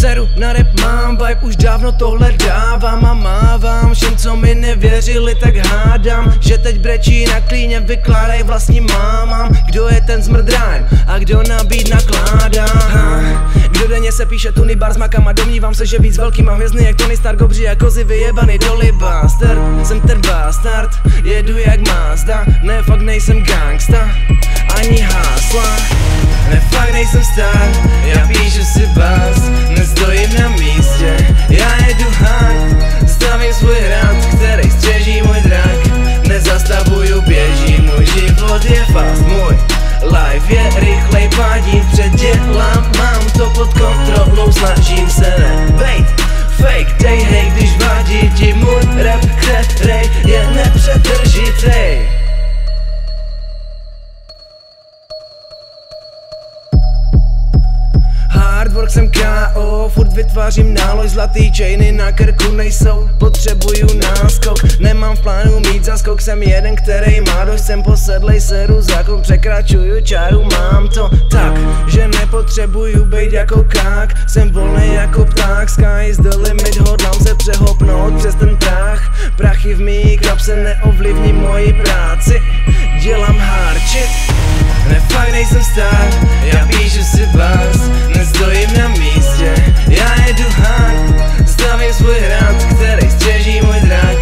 Seru na rap mám vibe, už dávno tohle dávám a mávám. Všem co mi nevěřili tak hádám Že teď brečí na klíně vykládaj vlastní mámám. Kdo je ten zmrdrán a kdo nabít nakládá. Kdo denně se píše tuny bar s makama? Domnívám se, že víc velký mám hvězdný jak Tony Stark Obří a kozy vyjebaný do libáster Jsem ten bastard, jedu jak Mazda. Ne fakt nejsem gangsta, ani hásla Ne fakt nejsem star, já píšu si bas Nestojím na místě, já jedu hard Stavím svůj hrad, který střeží můj drak Nezastavuju, běží, můj život je fast Můj life je rychlej, pádím před dělám Mám to pod kontrolou, snažím se nebejt Fake Hardwork jsem KO, furt vytvářím náloj Zlatý chainy na krku nejsou, potřebuju náskok. Nemám v plánu mít zaskok, jsem jeden, který má dost Jsem posedlej, seru zákon, překračuju čáru Mám to tak, že nepotřebuju být jako kák. Jsem volný jako pták, sky is the limit Hodlám se přehopnout přes ten prach. Prachy v mý kapse neovlivní moji práci Dělám hard shit ne fakt nejsem star, já píšu si bas Nestojím na místě, já jedu hard Stavím svůj hrad, který střeží můj drak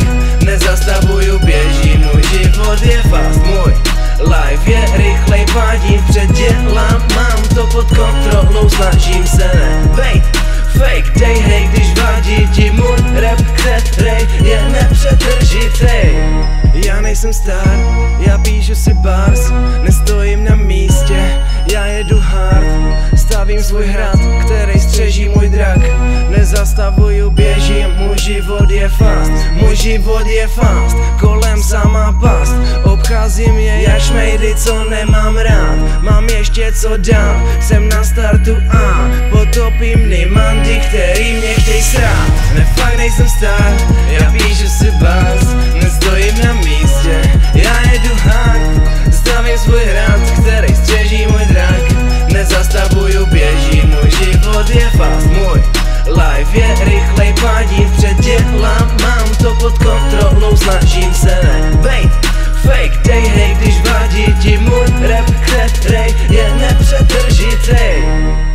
Nezastavuju, běží, můj život je fast. Můj life je rychlej, pádím předělám Mám to pod kontrolou, snažím se nebejt Fake day, hej, když vadí ti můj rap, který je nepřetržitej. Já nejsem star, já píšu si bars Nestojím na místě, já jedu hard stavím svůj hrad, který střeží můj drak. Nezastavuju, běžím, můj život je fast. Můj život je fast, kolem sama past. Obcházím je jak šmejdy, co nemám rád. Mám ještě co dát, jsem na startu a. Potopím nimandy, který mě chtěj srát. Ne fakt nejsem star, já píšu si bás. Nestojím na místě, já jedu hard. Stavím svůj hrad. hej, když vadí ti můj rap, rej je nepřetržitej.